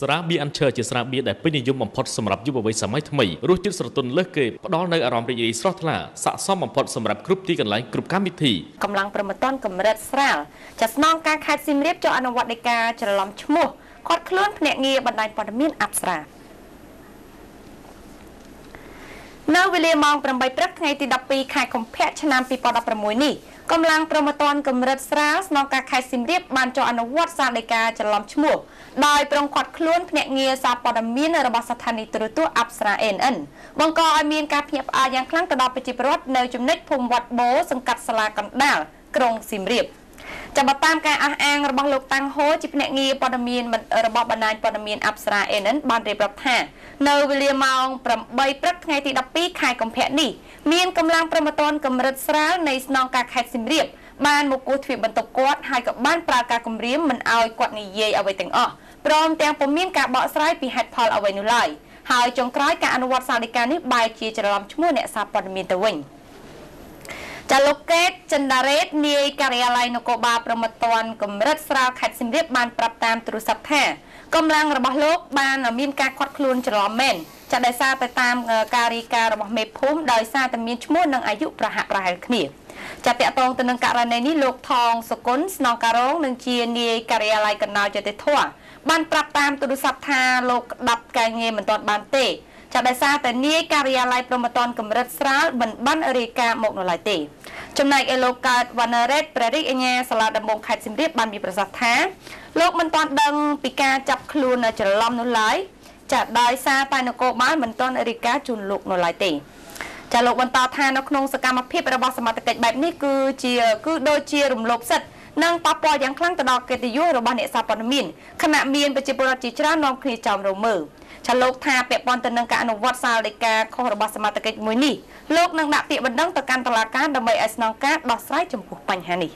ស្រាបៀរអាន់ឈើជាស្រាបៀរដែលពេញនិយមបំផុតសម្រាប់យុវវ័យសម័យថ្មីរសជាតិស្រទន់លើសគេផ្ដល់នូវអារម្មណ៍រីករាយស្រស់ថ្លាស័ក្តិសមបំផុតសម្រាប់គ្រប់ទីកន្លែងគ្រប់កម្មវិធីកម្លាំងប្រមត្តនកម្រិតស្រាលចាស្នងការខេត្តសៀមរាបចុះអនុវត្តនៃការច្រឡំឈ្មោះខាត់ខ្លួនភ្នាក់ងារបណ្ដាញព័ត៌មានអប្សរា នៅវេលាម៉ោង8ព្រឹកថ្ងៃទី12ខែកុម្ភៈឆ្នាំ2016នេះកម្លាំងប្រមត្តនកម្រិតស្រាលស្នងការខេត្តសៀមរាបបានចុះអនុវត្តសារដីកាច្រឡំឈ្មោះដោយប្រងខាត់ខ្លួនភ្នាក់ងារសារព័ត៌មានរបស់ស្ថានីយទូរទស្សន៍អប្សរា NN បង្កឲ្យមានការភ្ញាក់ផ្អើលយ៉ាងខ្លាំងទៅដល់ប្រជាពលរដ្ឋនៅចំណុចភូមិវត្តបូសង្កាត់សាលាកណ្ដាលក្រុងសៀមរាប។ ចាំបើតាមការអះអាងរបស់លោកតាំងហូជាភ្នាក់ងារព័ត៌មានរបស់បណ្ដាញព័ត៌មានអប្សរា NN បានរៀបរាប់ថា នៅវេលាម៉ោង8ព្រឹកថ្ងៃទី12ខែកុម្ភៈនេះមានកម្លាំងប្រមត្តនកម្រិតស្រាលនៃស្នងការខេត្តសៀមរាបបានមកគោះទ្វារបន្ទប់គាត់ហើយក៏បានប្រើការគំរាមមិនឲ្យគាត់និយាយអ្វីទាំងអស់ព្រមទាំងពុំមានការបកស្រាយពីហេតុផលអ្វីនោះឡើយហើយចុងក្រោយការអនុវត្តសាលដីកានេះបែរជាច្រឡំឈ្មោះអ្នកសារព័ត៌មានទៅវិញ។ ចាលោកកេតចិនដារ៉េតនាយការិយាល័យនគរបាលប្រមត្តនកម្រិតស្រាលខេត្តសៀមរាបបានប្រាប់តាមទូរស័ព្ទថាកម្លាំងរបស់លោកបានមានការខាត់ខ្លួនច្រឡំមែនចាដោយសារទៅតាមការរីការបស់មេភូមិដោយសារតែមានឈ្មោះនិងអាយុប្រហាក់ប្រហែលគ្នាចាតកតងទៅនឹងករណីនេះលោកថងសុគន្ធស្នងការរងនិងជានាយការិយាល័យកណ្ដាលចតិធធបានប្រាប់តាមទូរស័ព្ទថាលោកក្តាប់ការងារមិនទាន់បានទេ ចាដោយសារតែនាយការិយាល័យប្រមត្តនកម្រិតស្រាលមិនបានរាយការណ៍មកនៅឡើយទេចំណែកឯលោកកើតវណ្ណរ៉េតព្រះរាជអាជ្ញាសាលាដំបងខេត្តសៀមរាបបានមានប្រសាសន៍ថាលោកមិនទាន់ដឹងពីការចាប់ខ្លួនច្រឡំនោះឡើយចាដោយសារតែនគរបាលមិនទាន់រាយការណ៍ជូនលោកនៅឡើយទេចាលោកបន្តថានៅក្នុងសកម្មភាពរបស់សមត្ថកិច្ចបែបនេះគឺជាគឺដូចជារំលោភសិទ្ធិនិងប៉ះពាល់យ៉ាងខ្លាំងទៅដល់កិត្តិយសរបស់អ្នកសារព័ត៌មានខណៈមានប្រជាពលរដ្ឋជាច្រើននាំគ្នាចោមរមើល ចាលោកថាពាក់ព័ន្ធទៅនឹងការអនុវត្តសាលដីកាខុសរបស់សមាជិកមួយនេះលោកនឹងដាក់ពាក្យបណ្ដឹងទៅកាន់តុលាការដើម្បីឲ្យស្នងការដោះស្រាយចំពោះបញ្ហានេះ